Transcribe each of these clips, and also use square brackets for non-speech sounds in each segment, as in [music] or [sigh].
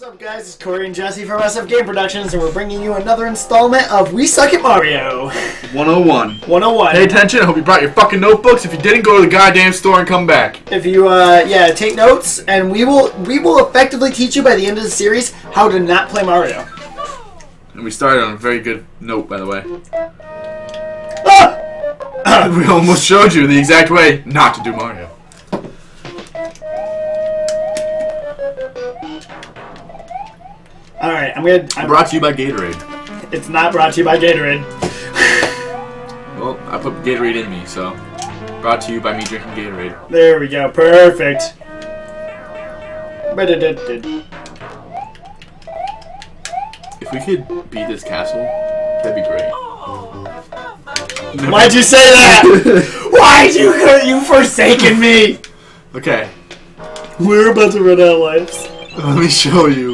What's up, guys? It's Corey and Jesse from SF Game Productions, and we're bringing you another installment of We Suck at Mario 101. 101. Pay attention. I hope you brought your fucking notebooks. If you didn't, go to the goddamn store and come back. If you, uh, yeah, take notes, and we will we will effectively teach you by the end of the series how to not play Mario. And we started on a very good note, by the way. Ah! [laughs] we almost showed you the exact way not to do Mario. All right, I'm gonna. I'm, Brought to you by Gatorade. it's not brought to you by Gatorade. Well, I put Gatorade in me, so. Brought to you by me drinking Gatorade. There we go. Perfect. If we could beat this castle, that'd be great. No. Why'd you say that? [laughs] Why'd you you forsaken me? Okay, We're about to run out of lives. let me show you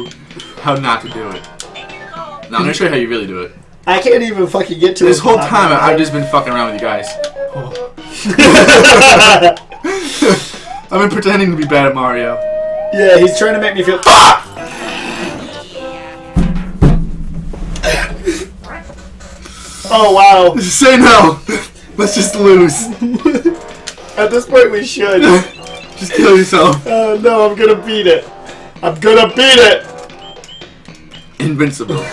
how not to do it. Now, I'm gonna show you how you really do it. I can't even fucking get to This whole time, I've just been fucking around with you guys. [laughs] I've been pretending to be bad at Mario. yeah, he's trying to make me feel. oh wow! [laughs] Say no! Let's just lose. [laughs] At this point, we should. Just kill yourself. Oh no, I'm gonna beat it. I'm gonna beat it. Invincible.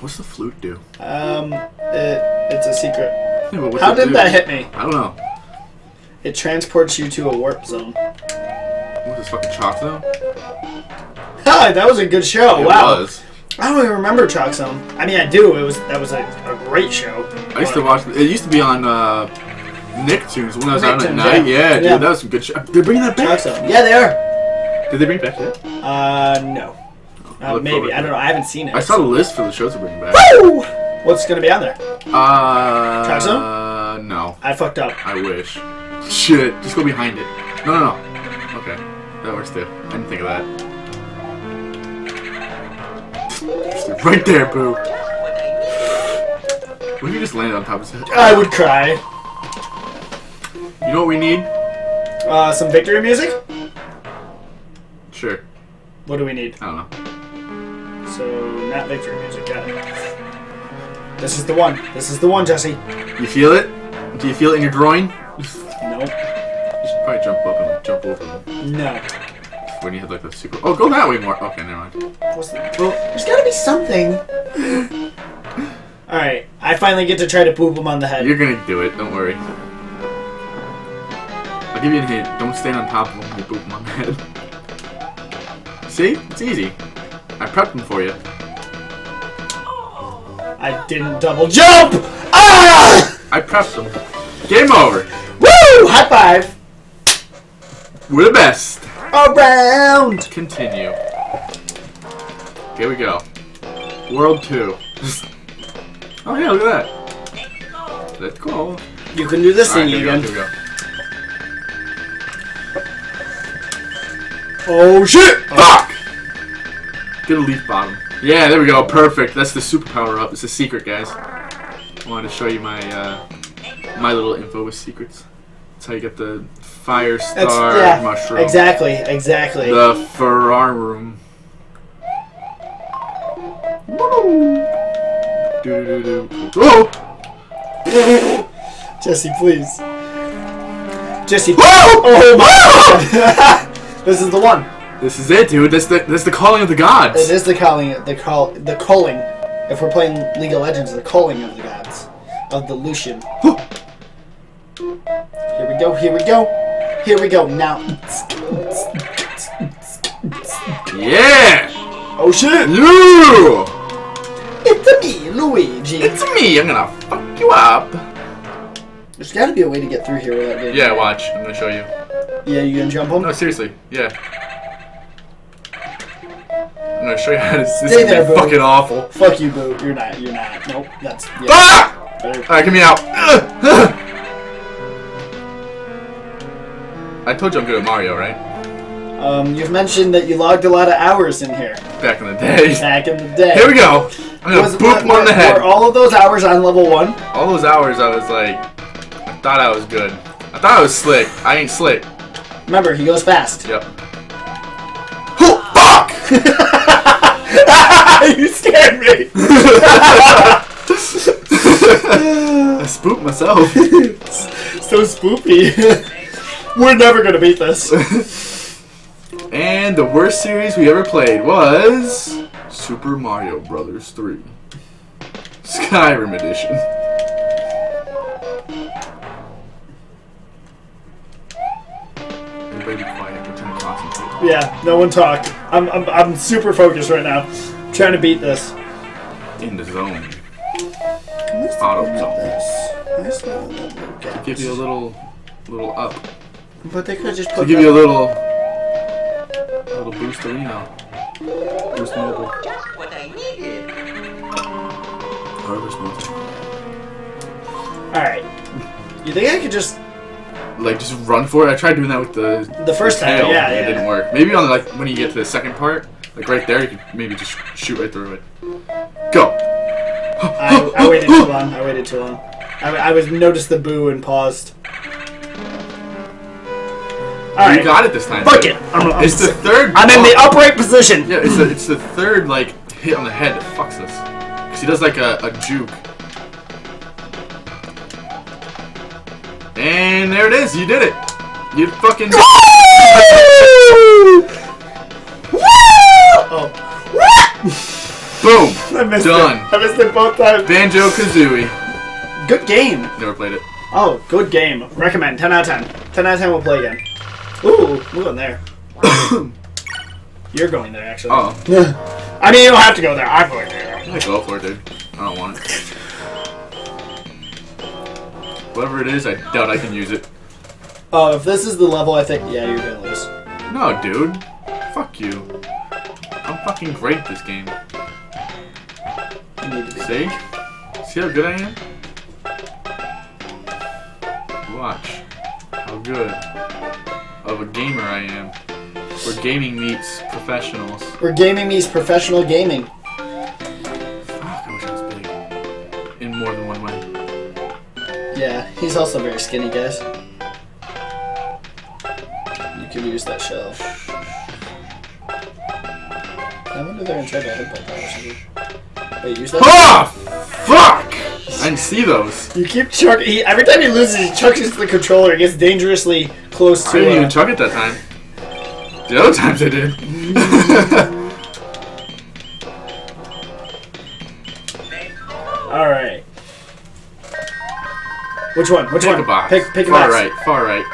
What's the flute do? Um, it, it's a secret. Yeah, but what's How it did do? that hit me? I don't know. It transports you to a warp zone. What's this fucking chalk though? Hi, that was a good show. It wow. was. I don't even remember Chalk Zone. I mean, I do. It was that was a, a great show. I used to watch. It used to be on uh, Nicktoons when I was out at night. yeah. Yeah, dude, Yeah. that was some good show. They're bringing that Chalk back. Zone. Yeah, they are. Did they bring it back yet? Uh, no. Uh, maybe. I don't know. I haven't seen it. I saw the list for the shows they're bringing back. Woo! What's gonna be on there? Uh, Chalk Zone? Uh, no. I fucked up. I wish. Shit, just go behind it. No, no, no. Okay, that works too. I didn't think of that. [laughs] Right there, boo. What if you just landed on top of his head? I would cry. You know what we need? Uh, some victory music. Sure. What do we need? I don't know. So not victory music. Got it. This is the one. This is the one, Jesse. You feel it? Do you feel it in your groin? Nope. You should probably jump up and like, jump over them No. when you have like the super. Oh, go that way more. Okay, never mind. What's the... Well, there's gotta be something. All right. I finally get to try to poop him on the head. You're gonna do it. Don't worry. I'll give you a hint. Don't stand on top of him. You poop him on the head. See? It's easy. I prepped them for you. I didn't double jump. Ah! I prepped him. Game over. Woo! High five. We're the best. Around. Continue. Here we go. World 2. [laughs] oh yeah, look at that. Let's go. You can do this Alright, thing here we go, again. here we go. Oh shit! Fuck! Get a leaf bottom. Yeah, there we go. Perfect. That's the super power up. It's a secret, guys. I wanted to show you my uh, my little info with secrets. That's how you get the fire star yeah. mushroom. Exactly. Exactly. The Ferrarum. Do do do do. Oh! Jesse, please. Jesse. Whoa! Oh my god! [laughs] this is the one. This is it, dude. That's the that's the calling of the gods. It is the calling. The call. The calling. If we're playing League of Legends, the calling of the gods of the Lucian. [gasps] Here we go. Here we go. Here we go. Now. Yeah! Oh shit! You! It's me, Luigi. It's me. I'm gonna fuck you up. There's got to be a way to get through here without getting. Yeah, watch. I'm gonna show you. Yeah, you gonna jump him? No, seriously. Yeah. I'm gonna show you how to. This Stay is there, boo. fucking awful. Fuck you, boo. You're not. You're not. Nope. That's. Yeah. Ah! Alright, get me out. I told you I'm good at Mario, right? Um, you've mentioned that you logged a lot of hours in here Back in the day. back in the day. Here we go. I'm gonna Was- boop him on the head. Were all of those hours on level one? All those hours I was like, I thought I was good. I thought I was slick. I ain't slick. Remember, he goes fast. Yep. [laughs] you scared me. [laughs] I spooked myself. [laughs] so spoopy. We're never gonna beat this. and the worst series we ever played was Super Mario Brothers 3. Skyrim Edition. Everybody be quiet. We're trying to concentrate. Yeah, no one talk. I'm, I'm, I'm super focused right now. I'm trying to beat this. In the zone. Auto zone. Give you a little, little up. But they could just To put give you a that- little, little boost to Reno. Boost mobile. Just what I needed. Or boost mobile. Alright. You think I could just Like just run for it. I tried doing that with the the first the time? tail, Yeah, and It didn't work. Maybe on like when you get to the second part, like right there, you could maybe just shoot right through it. Go. I, I waited too long. I waited too long. I, I was noticed the boo and paused. You Alright. got it this time. Fuck it. I'm, I'm, It's the third. I'm in the upright position. Yeah, it's the it's the third like hit on the head that fucks us. Cause he does like a, a juke. And there it is. You did it. You fucking. Woo! Oh. Boom. [laughs] I missed Done. it. I missed it both times. Banjo Kazooie. Good game. Never played it. Oh, good game. Recommend. 10 out of 10. 10 out of 10 we'll play again. Ooh, we're going there. [coughs] You're going there, actually. Oh, I mean, you don't have to go there. I'm going there. I go for it, dude. I don't want it. Whatever it is, I doubt I can use it. Oh, if this is the level, I think, yeah, you're gonna lose. No, dude. Fuck you. I'm fucking great at this game. You need to be. See? See how good I am? Watch how good of a gamer I am. Where gaming meets professionals. We're gaming meets professional gaming. He's also very skinny, guys. You could use that shell. I wonder if they're in trouble. Headbutt that or something. Wait, use that. Ah! Fuck! I didn't see those. You keep chuck. He, every time he loses, he chucks into the controller. It gets dangerously close I to. didn't uh, even chuck it that time. The other times I did. [laughs] Which one? Which one? Pick one? a box. Pick, pick a far box. right, far right.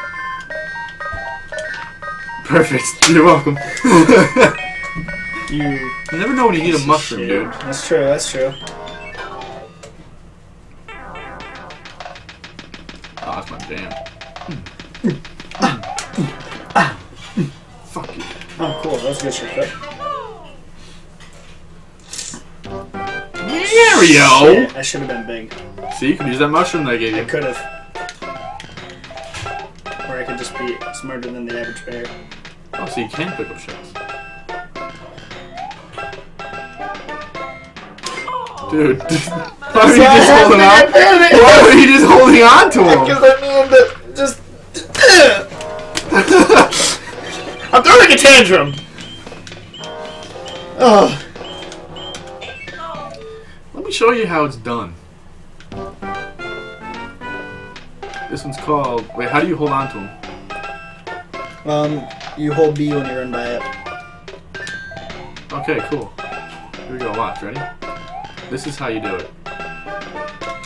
Perfect. [laughs] You're welcome. You. you never know when you need a mushroom, Shit. dude. That's true. That's true. Oh, that's my jam. Fuck you. Oh, cool. That was a good shortcut. Mario! Shit, that should have been big. See, you can use that mushroom that I gave I you. could have. Or I could just be smarter than the average bear. Oh, so you can pick up shells. Dude, [laughs] why were you just holding on? Why were you just holding on to him? Because I mean that just. [laughs] I'm throwing a tantrum. Oh, Let me show you how it's done. This one's called. Wait, how do you hold on to him? um, you hold B when you run by it. Okay, cool. Here we go. Watch. Ready? This is how you do it.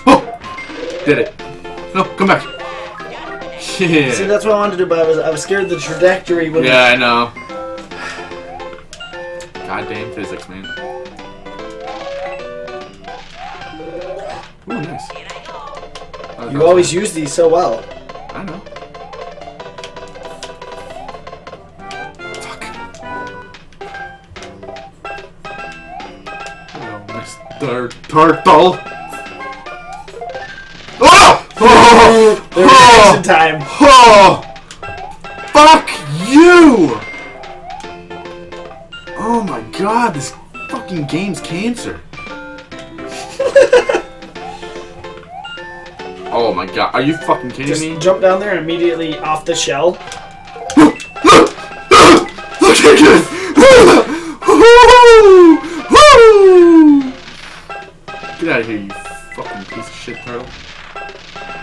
Oh! Did it. No, come back. Yeah. See, that's what I wanted to do, but I was I was scared the trajectory would. Yeah, I know. Goddamn physics, man. Ooh, nice. Oh, You always use these so well. I know. Fuck. Hello, Mr. Turtle. Oh! Oh! There was Oh! action time. Oh! Fuck you! Oh my god, this fucking game's cancer. Oh my god, are you fucking kidding Just me? jump down there immediately off the shell. Look Get out of here, you fucking piece of shit, turtle.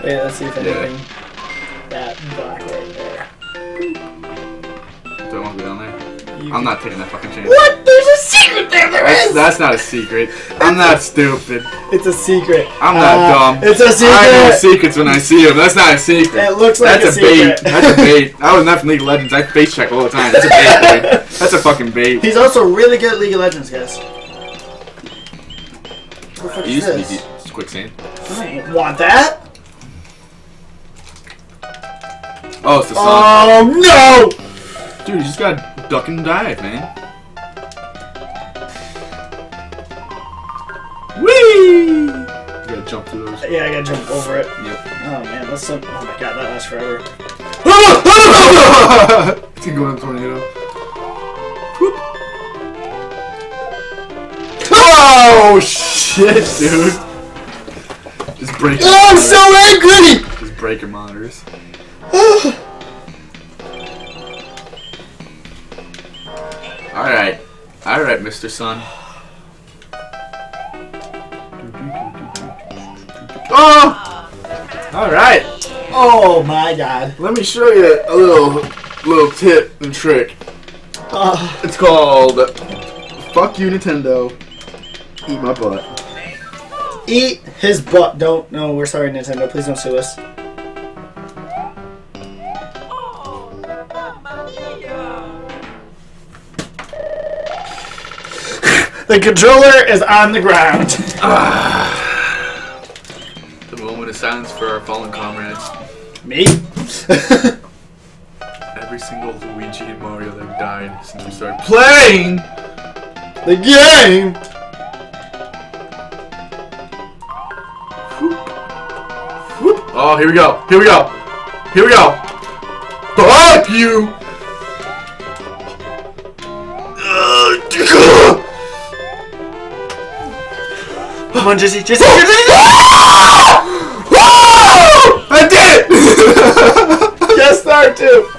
Yeah, let's see if anything... Yeah. That black right there. Don't want to be down there? You I'm not taking that fucking chance. What? There's a secret there. There That's, is. that's not a secret. I'm not stupid. It's a secret. I'm not Uh, dumb. It's a secret. I know secrets when I see them. That's not a secret. It looks like That's a a, bait. That's a [laughs] bait. I was not from League of Legends. I face check all the time. That's a bait, dude. That's a fucking bait. He's also really good at League of Legends, guys. What the fuck It is used to be this? de- quicksand. I don't want that. Oh, it's the sun. Oh no! Dude, you just gotta duck and dive, man. Whee! You gotta jump through those. Yeah, I gotta jump over it. Yep. Oh man, that's so. Oh my god, that lasts forever. [laughs] it's gonna go in a tornado. Whoop. Oh shit, dude! Just break. your Oh, I'm so angry! Just break your monitors. [sighs] [laughs] All right, all right, Mr. Sun. Oh! All right. Oh my god. Let me show you a little little tip and trick. Oh, It's called "Fuck You Nintendo, Eat My Butt." eat his butt. Don't. No, we're sorry, Nintendo. Please don't sue us. The controller is on the ground. [sighs] The moment of silence for our fallen comrades. Me? [laughs] Every single Luigi and Mario that have died since we started playing. the game. Whoop. Oh, here we go. Here we go. Here we go. Fuck you. Come on, Jesse. Jesse. Jesse! I did it! [laughs] Yes, start too.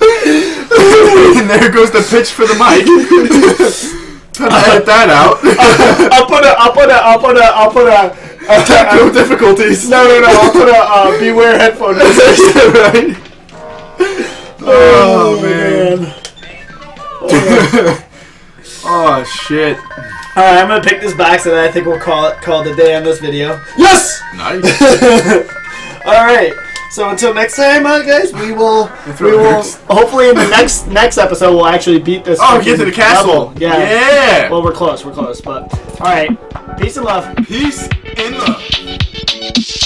[laughs] and there goes the pitch for the mic. [laughs] Time to edit that out. I'll put a. I'll put a. I'll put a. I'll put a. Technical Uh, difficulties. no, no, no. I'll put a uh, beware headphone. right? Oh, man. oh shit. All right, I'm gonna pick this box, and I think we'll call it call it a day on this video. Yes. Nice. [laughs] All right. So until next time, uh, guys, we will we will hopefully in the next next episode we'll actually beat this. Oh, get to the castle. level. Yeah. Yeah. Well, we're close. We're close. But all right. Peace and love. Peace in love.